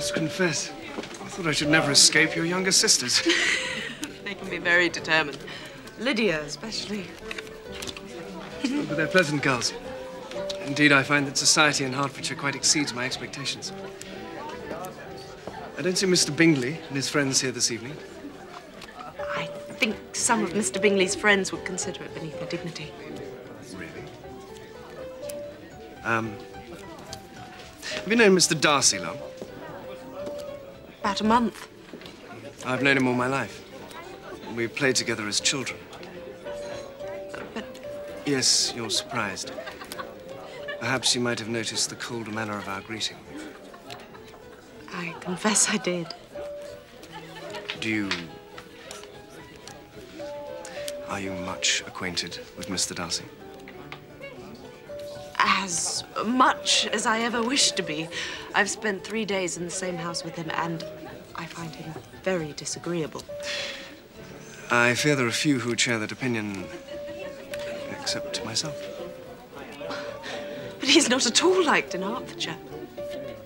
must confess, I thought I should never escape your younger sisters. they can be very determined. Lydia, especially. but they're pleasant girls. Indeed, I find that society in Hertfordshire quite exceeds my expectations. I don't see Mr. Bingley and his friends here this evening. I think some of Mr. Bingley's friends would consider it beneath their dignity. Really? Um, have you known Mr. Darcy long? About a month. I've known him all my life. We played together as children. But... Yes, you're surprised. Perhaps you might have noticed the cold manner of our greeting. I confess I did. Do you... Are you much acquainted with Mr. Darcy? As much as I ever wished to be. I've spent three days in the same house with him, and I find him very disagreeable. I fear there are few who would share that opinion, except myself. But he's not at all liked in Hertfordshire.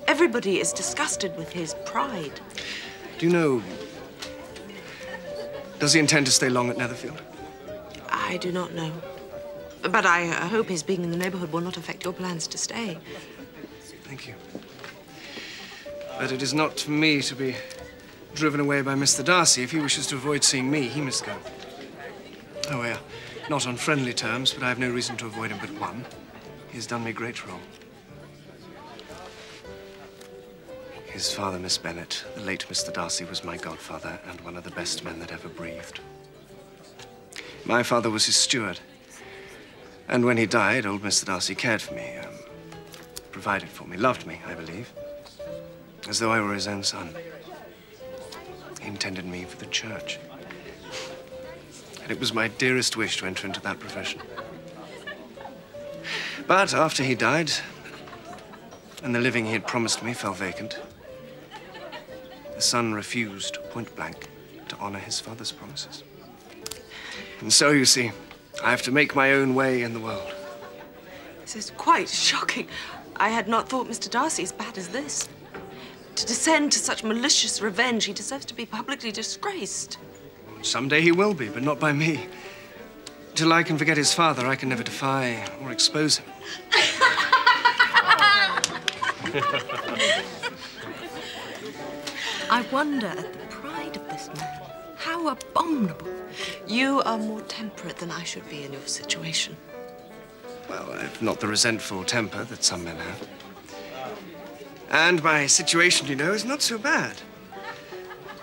Everybody is disgusted with his pride. Do you know... Does he intend to stay long at Netherfield? I do not know. But I uh, hope his being in the neighborhood will not affect your plans to stay. Thank you. But it is not for me to be driven away by Mr. Darcy. If he wishes to avoid seeing me, he must go. Oh, we are not on friendly terms, but I have no reason to avoid him but one. He has done me great wrong. His father, Miss Bennet, the late Mr. Darcy, was my godfather and one of the best men that ever breathed. My father was his steward. And when he died, old Mr. Darcy cared for me, um, provided for me, loved me, I believe, as though I were his own son. He intended me for the church. And it was my dearest wish to enter into that profession. But after he died, and the living he had promised me fell vacant, the son refused point blank to honor his father's promises. And so, you see, I have to make my own way in the world. This is quite shocking. I had not thought Mr. Darcy as bad as this. To descend to such malicious revenge, he deserves to be publicly disgraced. Someday he will be, but not by me. Till I can forget his father, I can never defy or expose him. I wonder at the pride of this man. How abominable. You are more temperate than I should be in your situation. Well, I've not the resentful temper that some men have. And my situation, you know, is not so bad.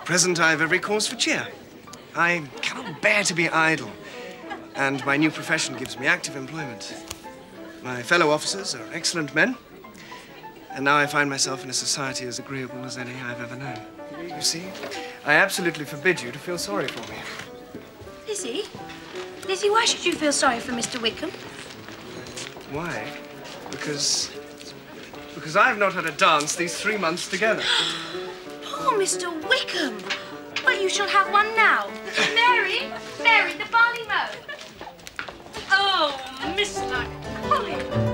Present, I have every cause for cheer. I cannot bear to be idle, and my new profession gives me active employment. My fellow officers are excellent men, and now I find myself in a society as agreeable as any I've ever known. You see, I absolutely forbid you to feel sorry for me. Lizzie? Lizzie, why should you feel sorry for Mr. Wickham? Why? Because... Because I've not had a dance these three months together. Poor Mr. Wickham! Well, you shall have one now. Mary! Mary, the barley mow! Oh, Mr. Collier!